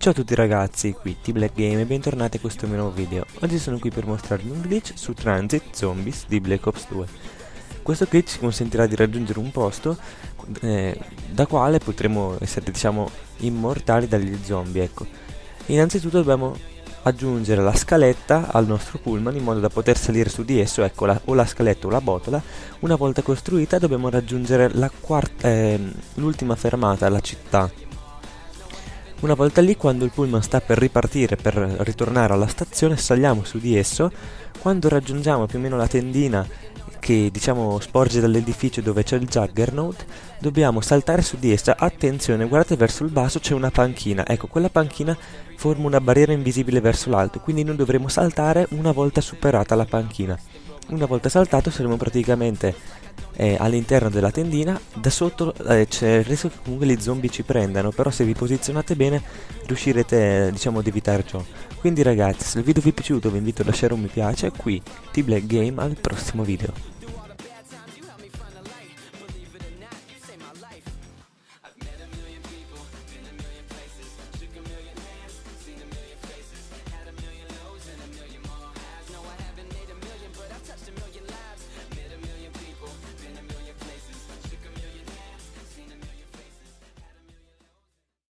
Ciao a tutti ragazzi, qui T-Black Game e bentornati a questo mio nuovo video. Oggi sono qui per mostrarvi un glitch su Transit Zombies di Black Ops 2. Questo glitch ci consentirà di raggiungere un posto eh, da quale potremo essere diciamo immortali dagli zombie, ecco. Innanzitutto dobbiamo aggiungere la scaletta al nostro pullman in modo da poter salire su di esso, ecco la, o la scaletta o la botola. Una volta costruita dobbiamo raggiungere eh, l'ultima fermata, la città una volta lì, quando il pullman sta per ripartire per ritornare alla stazione, saliamo su di esso. Quando raggiungiamo più o meno la tendina che diciamo sporge dall'edificio dove c'è il Juggernaut, dobbiamo saltare su di essa. Attenzione, guardate verso il basso c'è una panchina. Ecco, quella panchina forma una barriera invisibile verso l'alto, quindi noi dovremo saltare una volta superata la panchina. Una volta saltato saremo praticamente eh, all'interno della tendina, da sotto eh, c'è il rischio che comunque gli zombie ci prendano, però se vi posizionate bene riuscirete diciamo ad evitare ciò. Quindi ragazzi, se il video vi è piaciuto vi invito a lasciare un mi piace, qui T-Black Game al prossimo video.